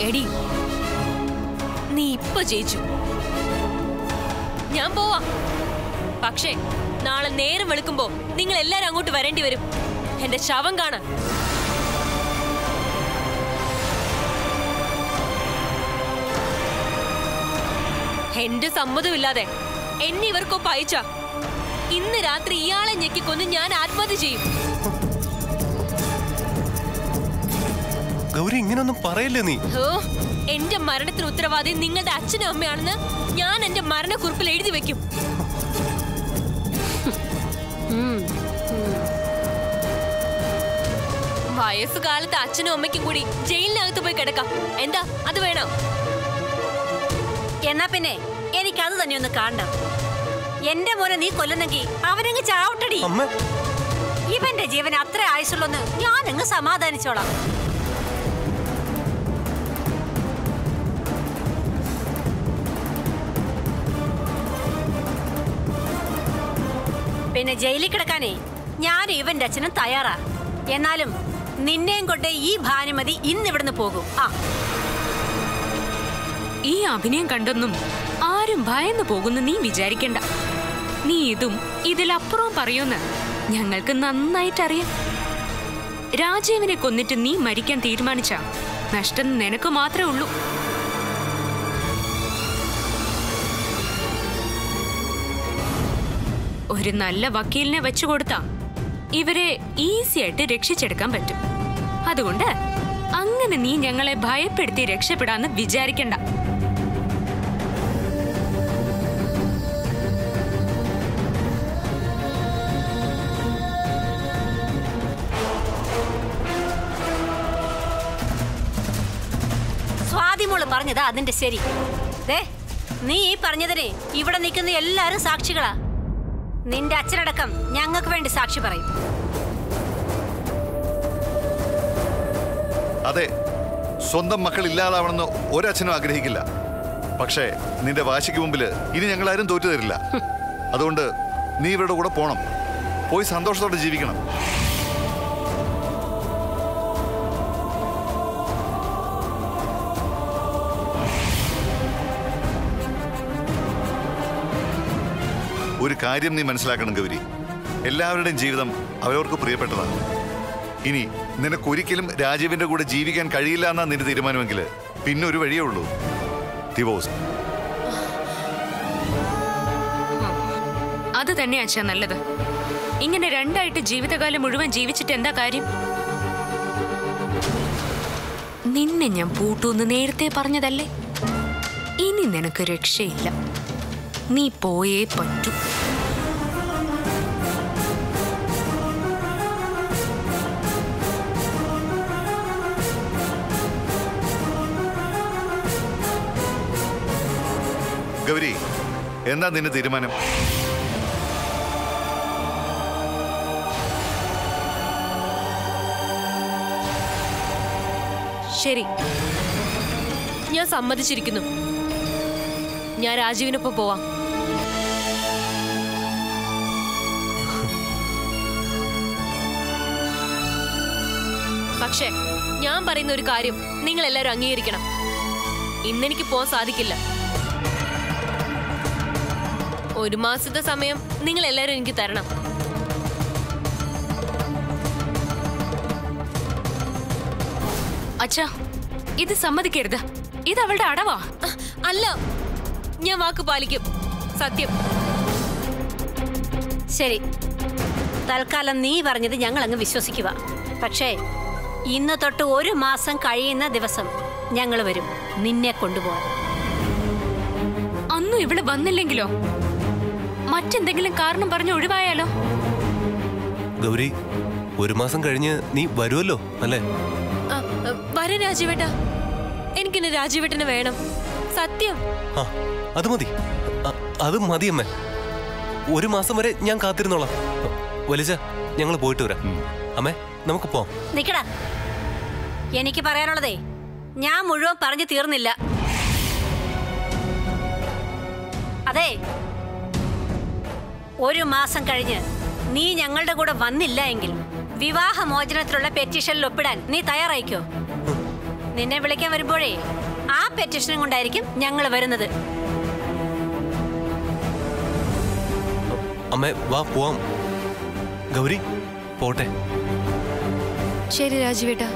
എടി നീ ഇപ്പൊ ജയിച്ചു. ഞാൻ പോവാ. പക്ഷേ നാളെ നേരം വെളുക്കുമ്പോ നിങ്ങൾ എല്ലാരും അങ്ങോട്ട് വരേണ്ടി വരും. എന്റെ ശവം കാണാൻ. എന്റെ സമ്മതമില്ലാതെ എന്നെ ഇവർക്കൊപ്പം അയച്ച. ഇന്ന് രാത്രി ഇയാളെ ഞെക്കിക്കൊന്ന് ഞാൻ ആത്മഹത്യ ചെയ്യും. ഗൗരി ഇങ്ങനൊന്നും പറയല്ലേ നീ? എന്റെ മരണത്തിന് ഉത്തരവാദി നിങ്ങളുടെ അച്ഛനും അമ്മയാണെന്ന് ഞാൻ എന്റെ മരണക്കുറിപ്പിൽ എഴുതി വെക്കും. വയസ്സുകാലത്ത് അച്ഛനും അമ്മയ്ക്കും കൂടി ജയിലിനകത്ത് പോയി കിടക്കാം. എന്താ? അത് വേണം? എന്നാ പിന്നെ എനിക്ക് അത് തന്നെ ഒന്ന് കാണണം. എന്റെ മോനെ നീ കൊല്ലുന്നെങ്കിൽ അവനങ്ങ് ചാവട്ടടി. അമ്മ. ഇവന്റെ ജീവൻ അത്ര ഞാൻ ഞാനങ്ങ് സമാധാനിച്ചോളാം. പിന്നെ ജയിലിൽ കിടക്കാനേ ഞാൻ ഇവന്റെ അച്ഛനും തയ്യാറാ. എന്നാലും നിന്നെയും കൊണ്ട് ഈ ഭാനുമതി ഇന്ന് ഇവിടുന്ന് പോകും. ആ. ഈ അഭിനയം കണ്ടെന്നും ആരും ഭയന്നു പോകുന്നു നീ വിചാരിക്കണ്ട. നീ ഇതും ഇതിലപ്പുറവും പറയൂന്ന് ഞങ്ങൾക്ക് നന്നായിട്ടറിയാം. രാജീവിനെ കൊന്നിട്ട് നീ മരിക്കാൻ തീരുമാനിച്ച. നഷ്ടം നിനക്ക് മാത്രമേ ഉള്ളൂ. ഒരു നല്ല വക്കീലിനെ വെച്ചു കൊടുത്താ ഇവരെ ഈസി ആയിട്ട് രക്ഷിച്ചെടുക്കാൻ പറ്റും. അതുകൊണ്ട് അങ്ങനെ നീ ഞങ്ങളെ ഭയപ്പെടുത്തി രക്ഷപ്പെടാന്ന് വിചാരിക്കണ്ട. സ്വാതിമോൾ പറഞ്ഞതാ അതിന്റെ ശരി. നീ ഈ പറഞ്ഞതിന് ഇവിടെ നിൽക്കുന്ന എല്ലാരും സാക്ഷികളാ. നിന്റെ അച്ഛനടക്കം ഞങ്ങൾക്ക് വേണ്ടി സാക്ഷി പറയും. അതെ സ്വന്തം മക്കൾ ഇല്ലാതാവണമെന്ന് ഒരച്ഛനും ആഗ്രഹിക്കില്ല. പക്ഷേ നിന്റെ വാശിക്ക് മുമ്പിൽ ഇനി ഞങ്ങളാരും തോറ്റു തരില്ല. അതുകൊണ്ട് നീ ഇവരുടെ കൂടെ പോണം. പോയി സന്തോഷത്തോടെ ജീവിക്കണം. ഒരു കാര്യം നീ മനസ്സിലാക്കണം ഗൗരി. എല്ലാവരുടെയും ജീവിതം അവരവർക്ക് പ്രിയപ്പെട്ടതാണ്. ഇനി നിനക്കൊരിക്കലും രാജീവിന്റെ കൂടെ ജീവിക്കാൻ കഴിയില്ല എന്നാ നിന്റെ തീരുമാനമെങ്കിൽ പിന്നെ ഒരു വഴിയേ ഉള്ളൂ. ഡിവോഴ്സ് അത് തന്നെ അച്ഛാ നല്ലത്. ഇങ്ങനെ രണ്ടായിട്ട് ജീവിതകാലം മുഴുവൻ ജീവിച്ചിട്ട് എന്താ കാര്യം? നിന്നെ ഞാൻ പൂട്ടൂന്ന് നേരത്തെ പറഞ്ഞതല്ലേ? ഇനി നിനക്ക് രക്ഷയില്ല. നീ പോയേ പറ്റൂ. ഗൗരി എന്താ നിന്റെ തീരുമാനം? ശരി. ഞാൻ സമ്മതിച്ചിരിക്കുന്നു. ഞാൻ രാജീവിനൊപ്പം പോവാം. പക്ഷേ ഞാൻ പറയുന്ന ഒരു കാര്യം നിങ്ങൾ എല്ലാവരും അംഗീകരിക്കണം ഇന്നെനിക്ക് പോകാൻ സാധിക്കില്ല. ഒരു മാസത്തെ സമയം നിങ്ങൾ എല്ലാവരും എനിക്ക് തരണം. അച്ഛാ ഇത് സമ്മതിക്കരുത്. ഇത് അവളുടെ അടവാ. അല്ല ഞാൻ വാക്ക് പാലിക്കും. സത്യം. ശരി. തൽക്കാലം നീ പറഞ്ഞത് ഞങ്ങൾ അങ്ങ് വിശ്വസിക്കുക. പക്ഷേ ഇന്ന് തൊട്ട് ഒരു മാസം കഴിയുന്ന ദിവസം ഞങ്ങൾ വരും. നിന്നെ കൊണ്ടുപോകാൻ. അന്നും ഇവിടെ വന്നില്ലെങ്കിലോ? മറ്റെന്തെങ്കിലും കാരണം പറഞ്ഞ് ഒഴിവായാലോ? ഗൗരി ഒരു മാസം കഴിഞ്ഞ് നീ വരുമല്ലോ അല്ലേ? വര രാജീവേട്ട. എനിക്കിന്ന് രാജീവേട്ടനെ വേണം. സത്യം. ആ അത് മതി. അത് മതി അമ്മേ. ഒരു മാസം വരെ ഞാൻ കാത്തിരുന്നോളാം. വലിച്ച ഞങ്ങൾ പോയിട്ട് വരാം. അമ്മേ നമുക്ക് പോവാം നിക്കടാ. എനിക്ക് പറയാനുള്ളതേ ഞാൻ മുഴുവൻ പറഞ്ഞു തീർന്നില്ല. അതെ ഒരു മാസം കഴിഞ്ഞ് നീ ഞങ്ങളുടെ കൂടെ വന്നില്ല എങ്കിൽ വിവാഹമോചനത്തിലുള്ള പെറ്റീഷനിൽ ഒപ്പിടാൻ നീ തയ്യാറായിക്കോ? നിന്നെ വിളിക്കാൻ വരുമ്പോഴേ ആ പെറ്റീഷനും കൊണ്ടായിരിക്കും ഞങ്ങൾ വരുന്നത്. അമ്മേ വാ പോവാം. ഗൗരി പോട്ടെ. ശരി രാജുവേട്ടാ.